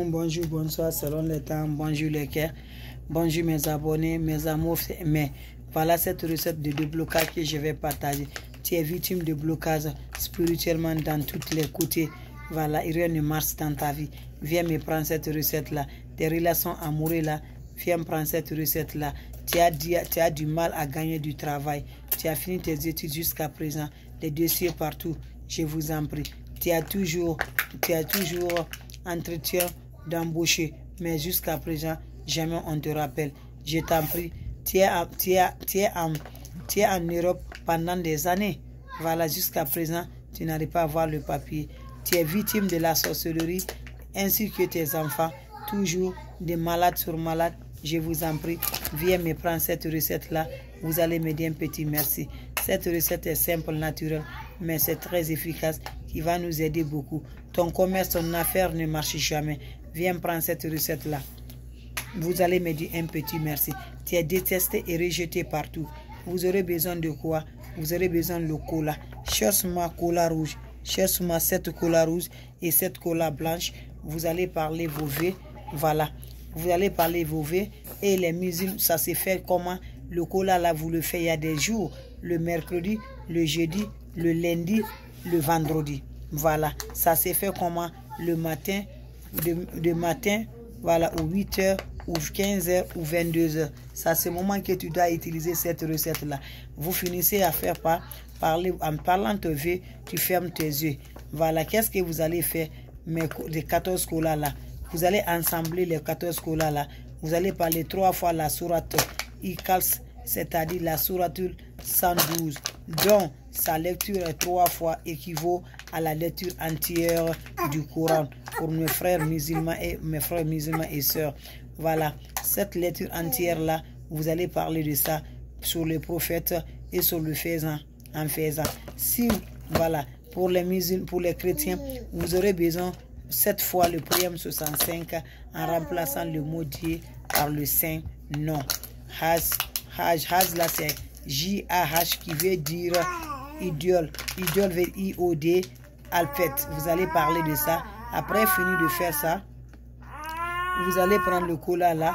Bonjour, bonsoir, selon le temps. Bonjour les cœurs. Bonjour mes abonnés, mes amours. Mais voilà cette recette de déblocage que je vais partager. Tu es victime de blocage spirituellement dans tous les côtés. Voilà, rien ne marche dans ta vie. Viens me prendre cette recette-là. Tes relations amoureuses là, viens prendre cette recette-là. Tu as, tu as du mal à gagner du travail. Tu as fini tes études jusqu'à présent. Les dossiers partout. Je vous en prie. Tu as toujours, tu as toujours entretien d'embaucher, mais jusqu'à présent, jamais on te rappelle. Je t'en prie, tu es, es, es en, es en Europe pendant des années. Voilà, jusqu'à présent, tu n'arrives pas à voir le papier. Tu es victime de la sorcellerie, ainsi que tes enfants, toujours des malades sur malades. Je vous en prie, viens me prendre cette recette-là. Vous allez me dire un petit merci. Cette recette est simple, naturelle, mais c'est très efficace qui va nous aider beaucoup. Ton commerce, ton affaire ne marche jamais. Viens prendre cette recette-là. Vous allez me dire un petit merci. Tu es détesté et rejeté partout. Vous aurez besoin de quoi? Vous aurez besoin de cola. Cherche-moi cola rouge. Cherche-moi cette cola rouge et cette cola blanche. Vous allez parler vos vœux. Voilà. Vous allez parler vos vœux. Et les musulmans, ça se fait comment? Le cola là, vous le faites il y a des jours. Le mercredi, le jeudi, le lundi, le vendredi. Voilà. Ça se fait comment? Le matin, de, matin, voilà, ou 8 h ou 15 h ou 22 h Ça, c'est le moment que tu dois utiliser cette recette-là. Vous finissez à faire par parler, en parlant de vœux, tu fermes tes yeux. Voilà, qu'est-ce que vous allez faire mais les 14 colas là Vous allez ensembler les 14 colas là. Vous allez parler trois fois la sourate Ikals, c'est-à-dire la sourate 112, dont sa lecture est trois fois équivaut à la lecture entière du Coran pour mes frères musulmans et mes frères musulmans et sœurs. Voilà, cette lecture entière-là, vous allez parler de ça sur les prophètes et sur le faisant, en faisant. Si, voilà, pour les musulmans, pour les chrétiens, vous aurez besoin cette fois le prième 65 en remplaçant le mot Dieu par le saint non. Haz, haj, haz là c'est J-A-H qui veut dire idole. Idole veut I-O-D, alphet. Vous allez parler de ça. Après, fini de faire ça, vous allez prendre le cola là.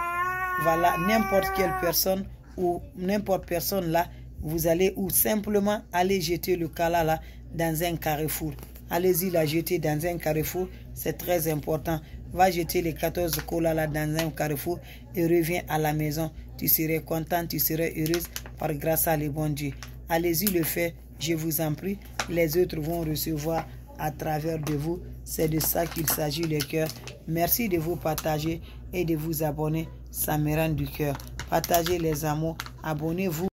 Voilà, n'importe quelle personne ou n'importe personne là, vous allez ou simplement aller jeter le cola là dans un carrefour. Allez-y la jeter dans un carrefour, c'est très important. Va jeter les 14 colas là dans un carrefour et reviens à la maison. Tu serais content, tu serais heureuse par grâce à les bon Dieu. Allez-y le faire, je vous en prie. Les autres vont recevoir à travers de vous. C'est de ça qu'il s'agit, les cœurs. Merci de vous partager et de vous abonner. Ça me rend du cœur. Partagez les amours. Abonnez-vous.